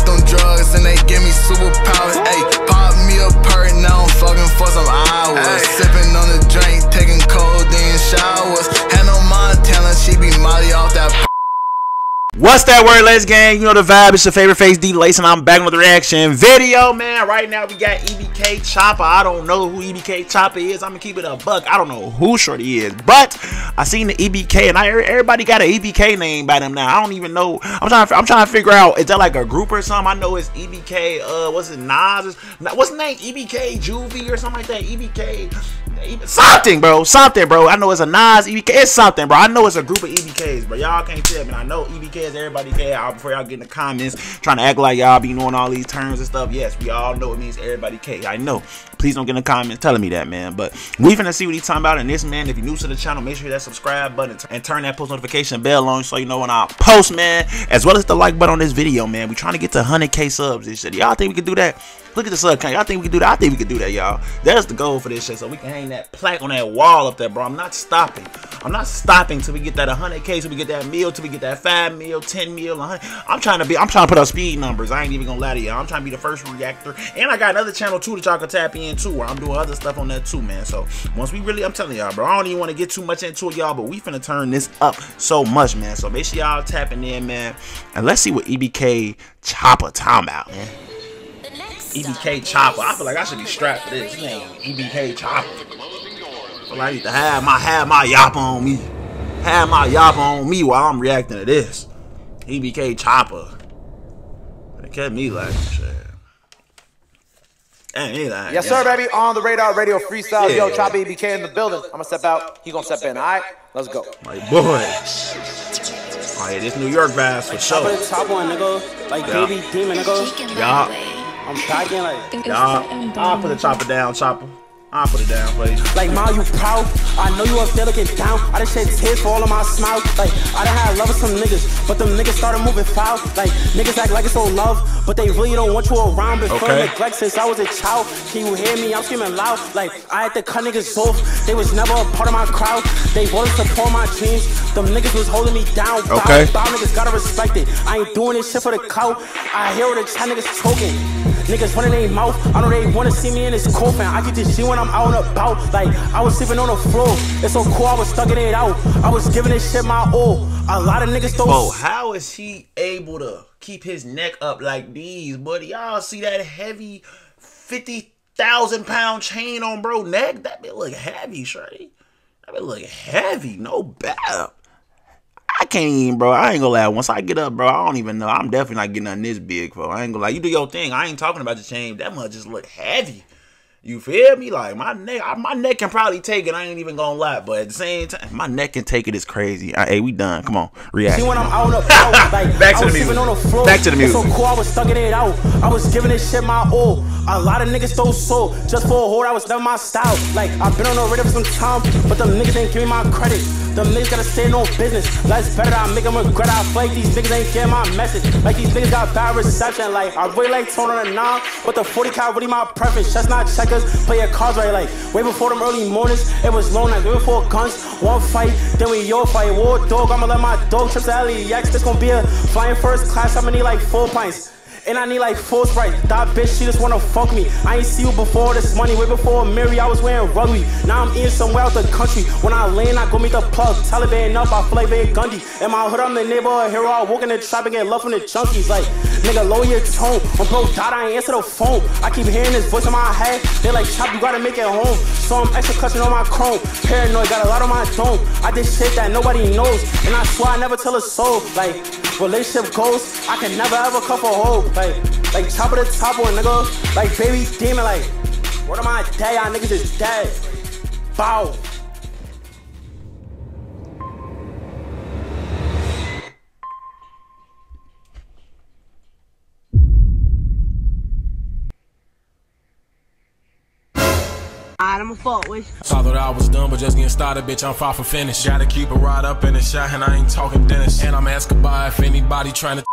off them drugs and they give me superpowers. Ayy, pop me a perk, now I'm fucking for some hours. Sipping on the drink, taking codeine showers. Montana, she be Molly off that. What's that word, Let's Gang? You know the vibe. It's your favorite face, D Lace, and I'm back with the reaction video, man. Right now, we got EBK Choppa. I don't know who EBK Choppa is. I'm gonna keep it a buck. I don't know who Shorty is, but I seen the EBK, and I everybody got an EBK name by them now. I don't even know. I'm trying. To, I'm trying to figure out is that like a group or something. I know it's EBK. Uh, what's it? Nas. What's the name? EBK Juvie or something like that. EBK something, bro. Something, bro. I know it's a Nas EBK. It's something, bro. I know it's a group of EBKs, but y'all can't tell me. I know EBKs, everybody care. Out before y'all get in the comments trying to act like y'all be knowing all these terms and stuff. Yes, we all know it means everybody K. I know. Please don't get in the comments telling me that, man. But we finna see what he's talking about in this, man. If you're new to the channel, make sure that subscribe button and turn that post notification bell on so you know when I post, man. As well as the like button on this video, man. We trying to get to 100k subs and shit. Y'all think we can do that? Look at the sub count. Y'all think we can do that? I think we can do that, y'all. That's the goal for this shit. So we can hang that plaque on that wall up there, bro. I'm not stopping. I'm not stopping till we get that 100k, till we get that meal, till we get that 5 meal, 10 meal, 100. I'm trying to be, I'm trying to put up speed numbers. I ain't even gonna lie to y'all. I'm trying to be the first reactor. And I got another channel too that y'all can tap in too, where I'm doing other stuff on that too, man. So once we really, I'm telling y'all, bro, I don't even want to get too much into it, y'all, but we finna turn this up so much, man. So make sure y'all tapping in, man. And let's see what EBK Choppa talking about, man. EBK Choppa. I feel like I should be strapped for this. name EBK Choppa. I feel like I need to have my have my yop on me. Have my yop on me while I'm reacting to this. EBK Choppa. It kept me like shit. Ain't like, yes, sir, baby. On the radar, radio freestyle. Yeah. Yo, Choppa EBK in the building. I'm gonna step out. He gonna step in. All right, let's go. My boy. Oh yeah, this New York vibes for sure. Top, top one, nigga. Like yeah. baby demon, nigga. Yeah. I'm packing like. Y'all, I'll put a chopper down, chopper. I'll put it down, please. Like, Ma, you proud? I know you up there looking down. I done shed tears for all of my smiles. Like, I done had love with some niggas, but them niggas started moving foul. Like, niggas act like it's all love, but they really don't want you around. Been okay. neglect since I was a child. Can you hear me? I'm screaming loud. Like, I had to cut niggas off. They was never a part of my crowd. They wanted to support my dreams. Them niggas was holding me down. Okay. Bow, bow niggas gotta respect it. I ain't doing this shit for the clout. I hear the chat niggas choking. Niggas running their mouth. I know they wanna see me in this coffin. I get this shit when I'm out and about. Like, I was sleeping on the floor. It's so cool, I was stuck in it out. I was giving this shit my all. A lot of niggas don't. Bro, how is he able to keep his neck up like these, buddy? Y'all see that heavy 50,000 pound chain on bro neck? That bit look heavy, Shreddy. That bit look heavy. No bad. I can't even, bro. I ain't gonna lie. Once I get up, bro, I don't even know. I'm definitely not getting on this big, bro. I ain't gonna lie. You do your thing. I ain't talking about the chain. That must just look heavy. You feel me? Like my neck, my neck can probably take it. I ain't even gonna lie, but at the same time, my neck can take it. it. Is crazy. Right, hey, we done. Come on, react. See when I'm out up, like, back to the music. On the floor. Back to the music. so cool, I was stuck it out. I was giving this shit my all. A lot of niggas stole soul just for a whore. I was never my style. Like I've been on the radio for some time, but them niggas ain't give me my credit. Them niggas gotta stay no business. Life's better, I make them regret. I feel like these niggas ain't getting my message. Like these niggas got bad reception. Like I really like tone on a nine, but the 40 cal really my preference. Just not play your cards right? Like, way before them early mornings, it was long nights. Way before guns, one fight, then we your fight. War dog, I'ma let my dog trip to LAX. This gonna be a flying first class. I'ma need like four pints. And I need like full sprite. That bitch, she just wanna fuck me. I ain't see you before this money. Way before Mary, I was wearing rugby. Now I'm eating somewhere out the country. When I land, I go meet the plug. Taliban up, I feel Van Gundy. In my hood, I'm the neighborhood hero. I walk in the trap and get love from the junkies. Like, nigga, lower your tone. When bro died, I ain't answer the phone. I keep hearing this voice in my head. They like, chop, you gotta make it home. So I'm extra clutching on my chrome. Paranoid, got a lot on my dome. I did shit that nobody knows. And I swear I never tell a soul. Like, relationship goals, I can never ever cuff a hoe. Like, like top of the top one, nigga. Like baby demon, like, what am I dead? Y'all niggas is dead. Bow. I'm a fault with. Saw that I was done, but just getting started, bitch. I'm far from finished. Gotta keep it right up in the shot, and I ain't talking Dennis. And I'm asking by if anybody trying to.